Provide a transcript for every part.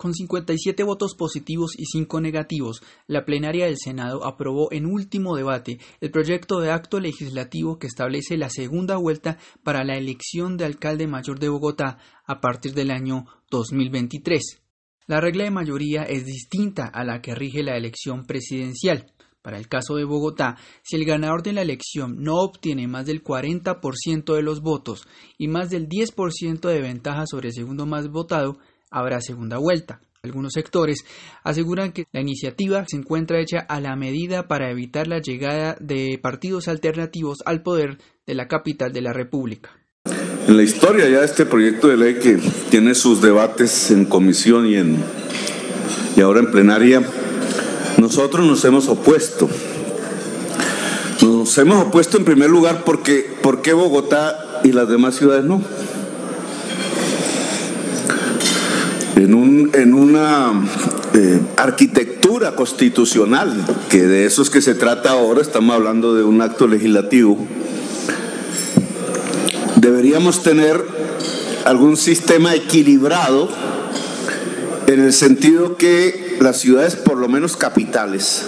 Con 57 votos positivos y 5 negativos, la plenaria del Senado aprobó en último debate el proyecto de acto legislativo que establece la segunda vuelta para la elección de alcalde mayor de Bogotá a partir del año 2023. La regla de mayoría es distinta a la que rige la elección presidencial. Para el caso de Bogotá, si el ganador de la elección no obtiene más del 40% de los votos y más del 10% de ventaja sobre el segundo más votado, habrá segunda vuelta. Algunos sectores aseguran que la iniciativa se encuentra hecha a la medida para evitar la llegada de partidos alternativos al poder de la capital de la República. En la historia ya este proyecto de ley que tiene sus debates en comisión y, en, y ahora en plenaria, nosotros nos hemos opuesto. Nos hemos opuesto en primer lugar porque ¿por qué Bogotá y las demás ciudades no? En, un, en una eh, arquitectura constitucional, que de eso es que se trata ahora, estamos hablando de un acto legislativo, deberíamos tener algún sistema equilibrado en el sentido que las ciudades, por lo menos capitales,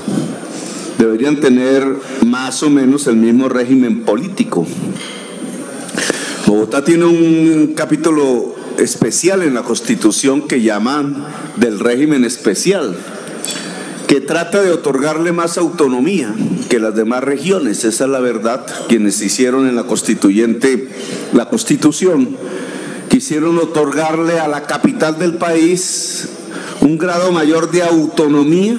deberían tener más o menos el mismo régimen político. Bogotá tiene un capítulo especial en la Constitución que llaman del régimen especial, que trata de otorgarle más autonomía que las demás regiones. Esa es la verdad. Quienes hicieron en la constituyente la Constitución quisieron otorgarle a la capital del país un grado mayor de autonomía,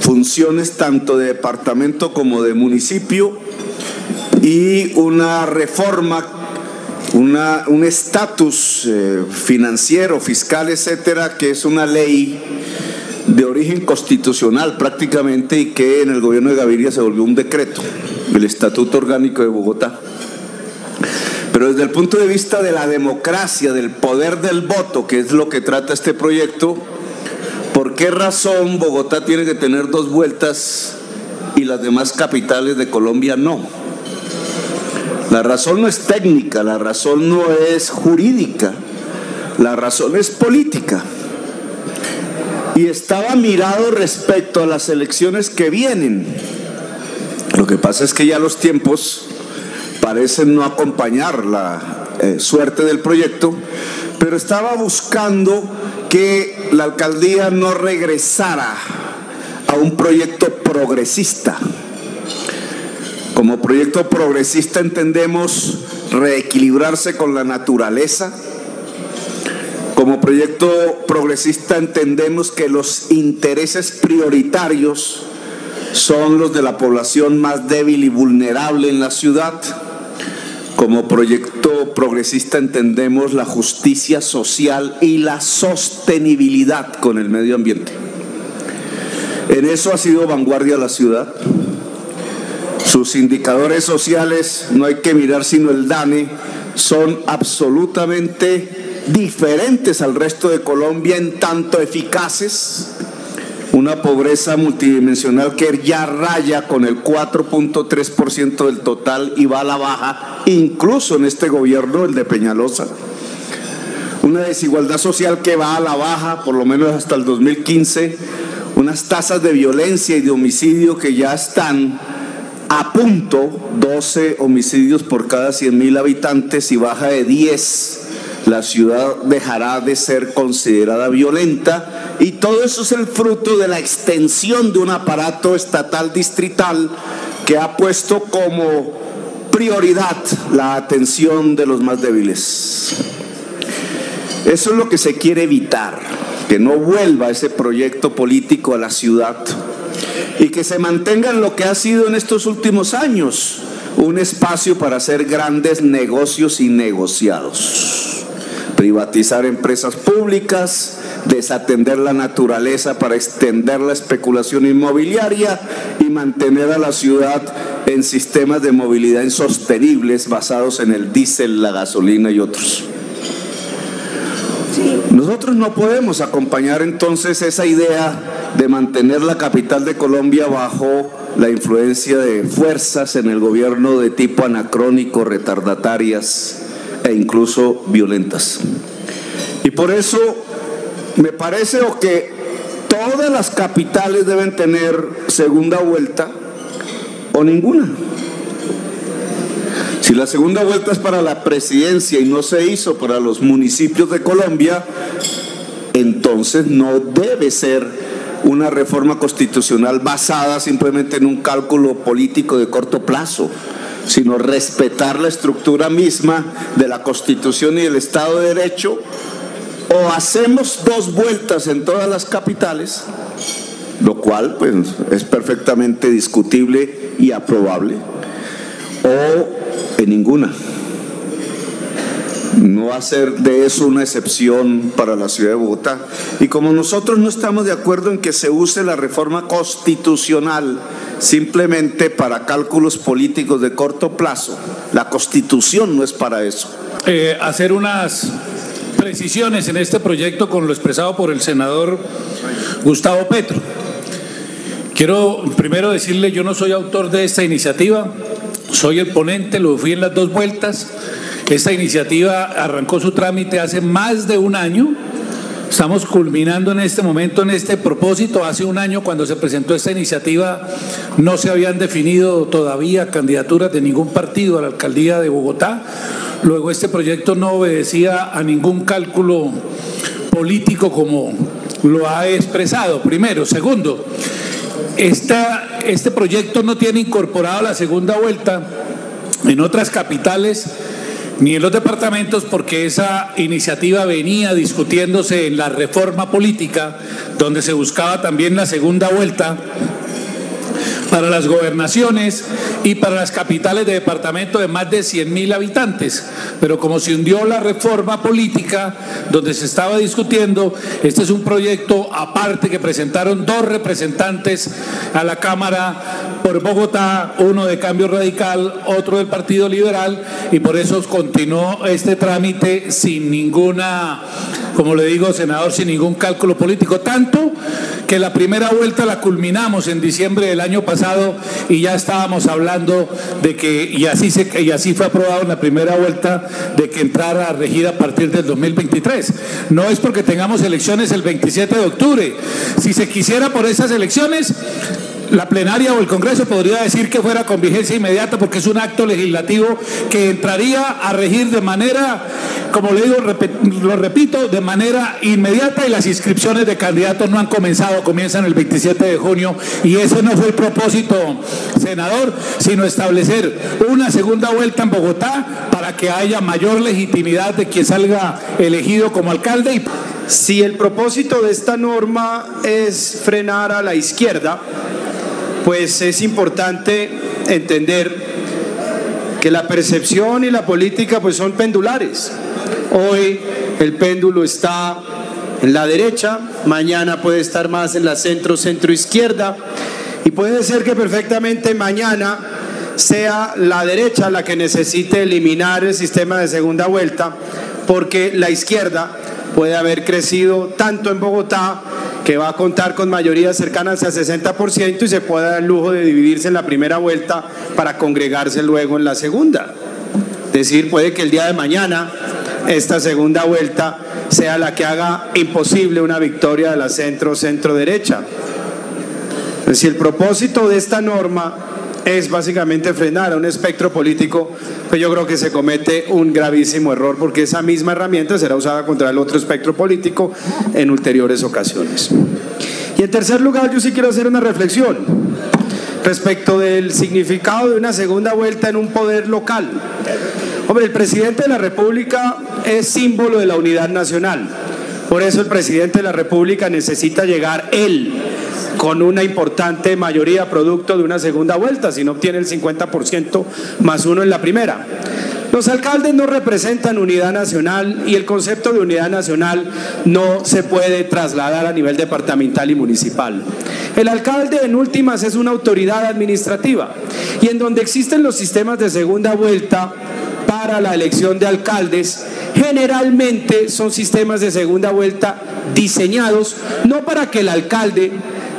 funciones tanto de departamento como de municipio y una reforma un estatus eh, financiero, fiscal, etcétera, que es una ley de origen constitucional prácticamente y que en el gobierno de Gaviria se volvió un decreto, el Estatuto Orgánico de Bogotá. Pero desde el punto de vista de la democracia, del poder del voto, que es lo que trata este proyecto, ¿por qué razón Bogotá tiene que tener dos vueltas y las demás capitales de Colombia no? La razón no es técnica, la razón no es jurídica, la razón es política. Y estaba mirado respecto a las elecciones que vienen. Lo que pasa es que ya los tiempos parecen no acompañar la eh, suerte del proyecto, pero estaba buscando que la alcaldía no regresara a un proyecto progresista como proyecto progresista entendemos reequilibrarse con la naturaleza. Como proyecto progresista entendemos que los intereses prioritarios son los de la población más débil y vulnerable en la ciudad. Como proyecto progresista entendemos la justicia social y la sostenibilidad con el medio ambiente. En eso ha sido vanguardia la ciudad. Sus indicadores sociales, no hay que mirar sino el DANE, son absolutamente diferentes al resto de Colombia en tanto eficaces. Una pobreza multidimensional que ya raya con el 4.3% del total y va a la baja, incluso en este gobierno, el de Peñalosa. Una desigualdad social que va a la baja, por lo menos hasta el 2015. Unas tasas de violencia y de homicidio que ya están a punto 12 homicidios por cada 100 mil habitantes y baja de 10, la ciudad dejará de ser considerada violenta y todo eso es el fruto de la extensión de un aparato estatal distrital que ha puesto como prioridad la atención de los más débiles. Eso es lo que se quiere evitar, que no vuelva ese proyecto político a la ciudad y que se mantenga en lo que ha sido en estos últimos años, un espacio para hacer grandes negocios y negociados. Privatizar empresas públicas, desatender la naturaleza para extender la especulación inmobiliaria y mantener a la ciudad en sistemas de movilidad insostenibles basados en el diésel, la gasolina y otros. Nosotros no podemos acompañar entonces esa idea de mantener la capital de Colombia bajo la influencia de fuerzas en el gobierno de tipo anacrónico, retardatarias e incluso violentas. Y por eso me parece que todas las capitales deben tener segunda vuelta o ninguna. Si la segunda vuelta es para la presidencia y no se hizo para los municipios de Colombia, entonces no debe ser una reforma constitucional basada simplemente en un cálculo político de corto plazo, sino respetar la estructura misma de la Constitución y del Estado de Derecho, o hacemos dos vueltas en todas las capitales, lo cual pues, es perfectamente discutible y aprobable, o en ninguna. No hacer de eso una excepción para la ciudad de Bogotá. Y como nosotros no estamos de acuerdo en que se use la reforma constitucional simplemente para cálculos políticos de corto plazo, la constitución no es para eso. Eh, hacer unas precisiones en este proyecto con lo expresado por el senador Gustavo Petro. Quiero primero decirle, yo no soy autor de esta iniciativa, soy el ponente, lo fui en las dos vueltas. Esta iniciativa arrancó su trámite hace más de un año. Estamos culminando en este momento en este propósito. Hace un año cuando se presentó esta iniciativa no se habían definido todavía candidaturas de ningún partido a la alcaldía de Bogotá. Luego este proyecto no obedecía a ningún cálculo político como lo ha expresado, primero. Segundo, esta, este proyecto no tiene incorporado la segunda vuelta en otras capitales ni en los departamentos porque esa iniciativa venía discutiéndose en la reforma política, donde se buscaba también la segunda vuelta para las gobernaciones y para las capitales de departamento de más de 100 mil habitantes. Pero como se hundió la reforma política donde se estaba discutiendo, este es un proyecto aparte que presentaron dos representantes a la Cámara por Bogotá, uno de Cambio Radical, otro del Partido Liberal, y por eso continuó este trámite sin ninguna, como le digo, senador, sin ningún cálculo político. Tanto que la primera vuelta la culminamos en diciembre del año pasado y ya estábamos hablando de que, y así, y así fue aprobado en la primera vuelta, de que entrara a regir a partir del 2023. No es porque tengamos elecciones el 27 de octubre. Si se quisiera por esas elecciones, la plenaria o el Congreso podría decir que fuera con vigencia inmediata porque es un acto legislativo que entraría a regir de manera, como le digo, lo repito, de manera inmediata y las inscripciones de candidatos no han comenzado, comienzan el 27 de junio y ese no fue el propósito, senador, sino establecer una segunda vuelta en Bogotá para que haya mayor legitimidad de quien salga elegido como alcalde. Si el propósito de esta norma es frenar a la izquierda, pues es importante entender que la percepción y la política pues son pendulares. Hoy el péndulo está en la derecha, mañana puede estar más en la centro centro izquierda y puede ser que perfectamente mañana sea la derecha la que necesite eliminar el sistema de segunda vuelta porque la izquierda puede haber crecido tanto en Bogotá que va a contar con mayorías cercanas al 60% y se puede dar el lujo de dividirse en la primera vuelta para congregarse luego en la segunda. Es decir, puede que el día de mañana esta segunda vuelta sea la que haga imposible una victoria de la centro-centro derecha. Si el propósito de esta norma es básicamente frenar a un espectro político, pues yo creo que se comete un gravísimo error porque esa misma herramienta será usada contra el otro espectro político en ulteriores ocasiones. Y en tercer lugar, yo sí quiero hacer una reflexión respecto del significado de una segunda vuelta en un poder local. Hombre, el presidente de la República es símbolo de la unidad nacional. Por eso el presidente de la República necesita llegar él con una importante mayoría producto de una segunda vuelta, si no obtiene el 50% más uno en la primera. Los alcaldes no representan unidad nacional y el concepto de unidad nacional no se puede trasladar a nivel departamental y municipal. El alcalde en últimas es una autoridad administrativa y en donde existen los sistemas de segunda vuelta para la elección de alcaldes, generalmente son sistemas de segunda vuelta diseñados no para que el alcalde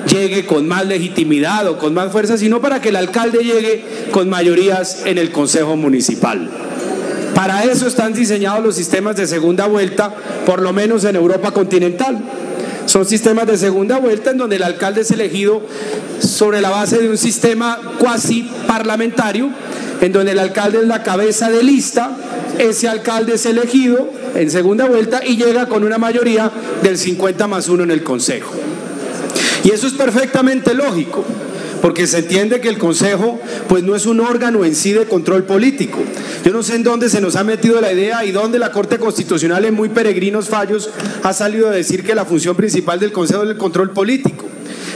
llegue con más legitimidad o con más fuerza, sino para que el alcalde llegue con mayorías en el Consejo Municipal. Para eso están diseñados los sistemas de segunda vuelta, por lo menos en Europa continental. son sistemas de segunda vuelta en donde el alcalde es elegido sobre la base de un sistema cuasi parlamentario, en donde el alcalde es la cabeza de lista, ese alcalde es elegido en segunda vuelta y llega con una mayoría del 50 más 1 en el Consejo. Y eso es perfectamente lógico porque se entiende que el Consejo pues no es un órgano en sí de control político. Yo no sé en dónde se nos ha metido la idea y dónde la Corte Constitucional en muy peregrinos fallos ha salido a decir que la función principal del Consejo es el control político.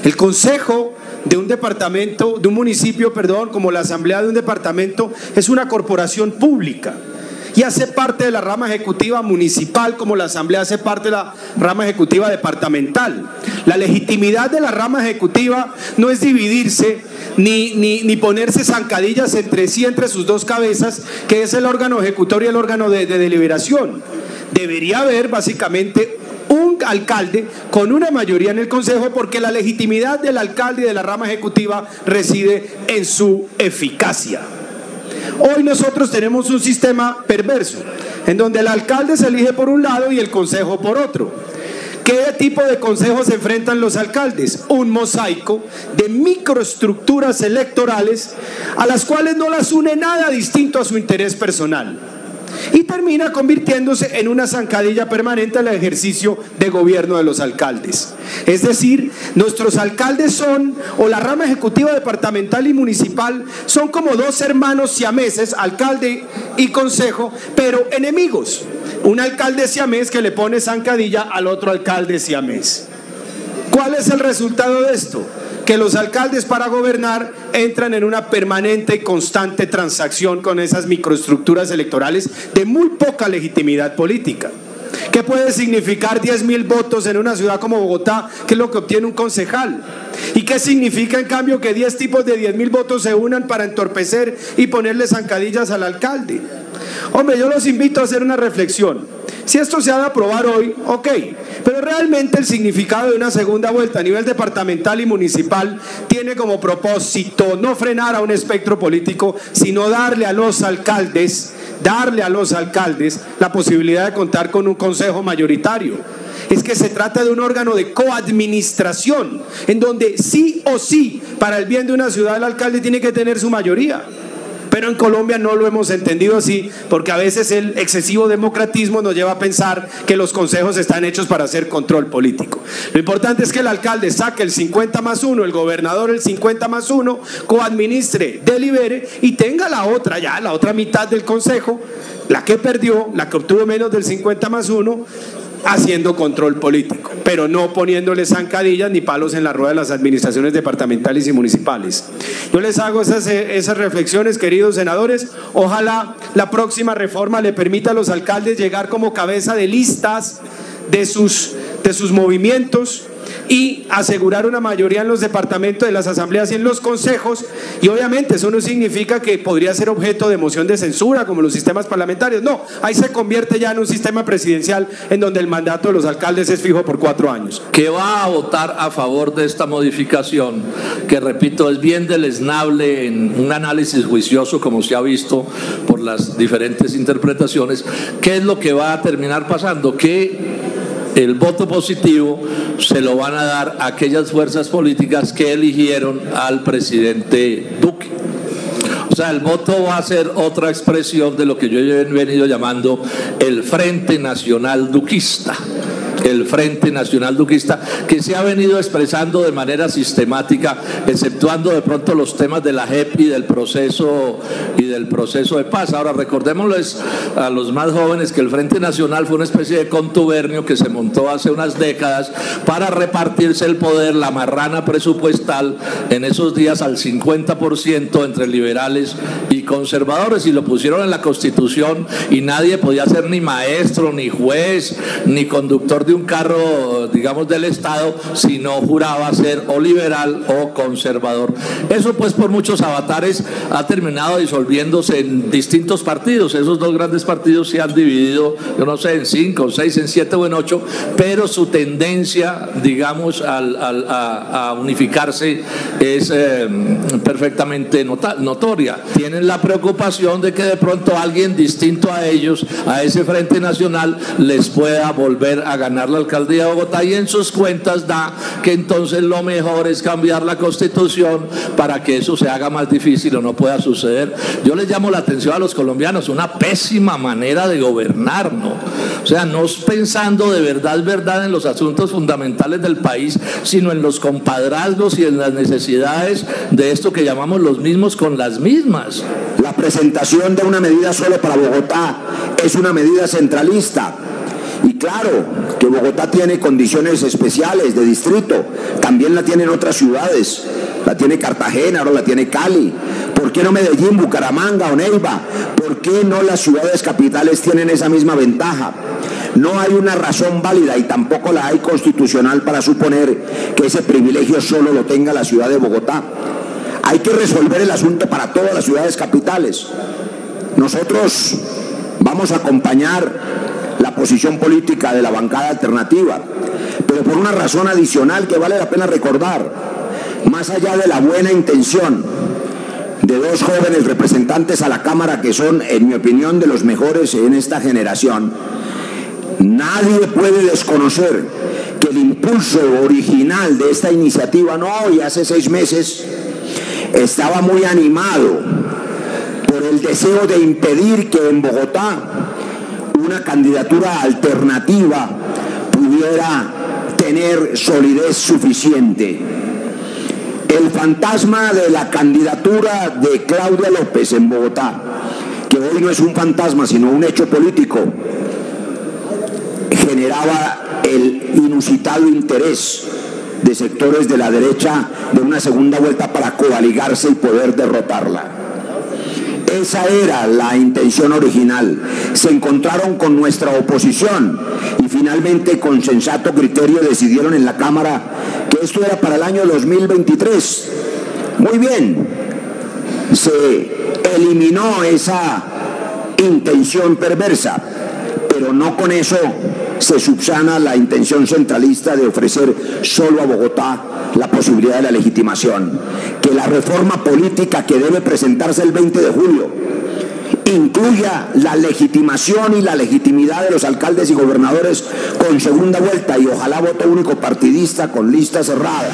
El Consejo de un departamento, de un municipio, perdón, como la Asamblea de un departamento, es una corporación pública y hace parte de la rama ejecutiva municipal como la Asamblea hace parte de la rama ejecutiva departamental. La legitimidad de la rama ejecutiva no es dividirse ni, ni, ponerse zancadillas entre sí, entre sus dos cabezas, que es el órgano ejecutor y el órgano de, de deliberación. Debería haber básicamente un alcalde con una mayoría en el Consejo porque la legitimidad del alcalde y de la rama ejecutiva reside en su eficacia. Hoy nosotros tenemos un sistema perverso, en donde el alcalde se elige por un lado y el consejo por otro. ¿Qué tipo de consejos se enfrentan los alcaldes? Un mosaico de microestructuras electorales a las cuales no las une nada distinto a su interés personal y termina convirtiéndose en una zancadilla permanente al ejercicio de gobierno de los alcaldes. Es decir, nuestros alcaldes son, o la rama ejecutiva departamental y municipal, son como dos hermanos siameses, alcalde y consejo, pero enemigos. Un alcalde siamés que le pone zancadilla al otro alcalde siamés. ¿Cuál es el resultado de esto? Que los alcaldes para gobernar entran en una permanente y constante transacción con esas microestructuras electorales de muy poca legitimidad política. ¿Qué puede significar 10 mil votos en una ciudad como Bogotá, que es lo que obtiene un concejal? ¿Y qué significa en cambio que 10 tipos de 10 mil votos se unan para entorpecer y ponerle zancadillas al alcalde? Hombre, yo los invito a hacer una reflexión. Si esto se ha de aprobar hoy, ok, pero realmente el significado de una segunda vuelta a nivel departamental y municipal tiene como propósito no frenar a un espectro político, sino darle a los alcaldes, darle a los alcaldes la posibilidad de contar con un consejo mayoritario es que se trata de un órgano de coadministración, en donde sí o sí, para el bien de una ciudad, el alcalde tiene que tener su mayoría. Pero en Colombia no lo hemos entendido así, porque a veces el excesivo democratismo nos lleva a pensar que los consejos están hechos para hacer control político. Lo importante es que el alcalde saque el 50 más 1, el gobernador el 50 más 1, coadministre, delibere y tenga la otra ya, la otra mitad del consejo, la que perdió, la que obtuvo menos del 50 más 1, haciendo control político, pero no poniéndole zancadillas ni palos en la rueda de las administraciones departamentales y municipales. Yo les hago esas, esas reflexiones, queridos senadores. Ojalá la próxima reforma le permita a los alcaldes llegar como cabeza de listas de sus, de sus movimientos y asegurar una mayoría en los departamentos de las asambleas y en los consejos. Y obviamente eso no significa que podría ser objeto de moción de censura como los sistemas parlamentarios. No, ahí se convierte ya en un sistema presidencial en donde el mandato de los alcaldes es fijo por cuatro años. Que va a votar a favor de esta modificación, que repito, es bien deleznable en un análisis juicioso como se ha visto por las diferentes interpretaciones. ¿Qué es lo que va a terminar pasando? Que el voto positivo se lo van a dar aquellas fuerzas políticas que eligieron al presidente Duque. O sea, el voto va a ser otra expresión de lo que yo he venido llamando el Frente Nacional Duquista el Frente Nacional Duquista, que se ha venido expresando de manera sistemática, exceptuando de pronto los temas de la JEP y del proceso y del proceso de paz. Ahora recordémosles a los más jóvenes que el Frente Nacional fue una especie de contubernio que se montó hace unas décadas para repartirse el poder, la marrana presupuestal en esos días al 50% entre liberales y conservadores y lo pusieron en la Constitución y nadie podía ser ni maestro, ni juez, ni conductor de un carro, digamos, del Estado si no juraba ser o liberal o conservador. Eso pues por muchos avatares ha terminado disolviéndose en distintos partidos. Esos dos grandes partidos se han dividido, yo no sé, en cinco, seis, en siete o en ocho, pero su tendencia, digamos, a, unificarse es eh, perfectamente notoria. Tienen la preocupación de que de pronto alguien distinto a ellos, a ese Frente Nacional, les pueda volver a ganar la alcaldía de Bogotá y en sus cuentas da que entonces lo mejor es cambiar la constitución para que eso se haga más difícil o no pueda suceder. Yo les llamo la atención a los colombianos, una pésima manera de gobernar, ¿no? O sea, no pensando de verdad, verdad en los asuntos fundamentales del país, sino en los compadrazgos y en las necesidades de esto que llamamos los mismos con las mismas. La presentación de una medida solo para Bogotá es una medida centralista. Y claro, que Bogotá tiene condiciones especiales de distrito, también la tienen otras ciudades, la tiene Cartagena, ahora la tiene Cali. ¿Por qué no Medellín, Bucaramanga o Neiva? ¿Por qué no las ciudades capitales tienen esa misma ventaja? No hay una razón válida y tampoco la hay constitucional para suponer que ese privilegio solo lo tenga la ciudad de Bogotá. Hay que resolver el asunto para todas las ciudades capitales. Nosotros vamos a acompañar posición política de la bancada alternativa, pero por una razón adicional que vale la pena recordar, más allá de la buena intención de dos jóvenes representantes a la Cámara que son, en mi opinión, de los mejores en esta generación, nadie puede desconocer que el impulso original de esta iniciativa, no hoy, hace seis meses, estaba muy animado por el deseo de impedir que en Bogotá una candidatura alternativa pudiera tener solidez suficiente. El fantasma de la candidatura de Claudia López en Bogotá, que hoy no es un fantasma sino un hecho político, generaba el inusitado interés de sectores de la derecha de una segunda vuelta para coaligarse y poder derrotarla. Esa era la intención original. Se encontraron con nuestra oposición y finalmente con sensato criterio decidieron en la Cámara que esto era para el año 2023. Muy bien, se eliminó esa intención perversa, pero no con eso se subsana la intención centralista de ofrecer solo a Bogotá la posibilidad de la legitimación. Que la reforma política que debe presentarse el 20 de julio incluya la legitimación y la legitimidad de los alcaldes y gobernadores con segunda vuelta y ojalá voto único partidista con lista cerrada.